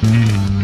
The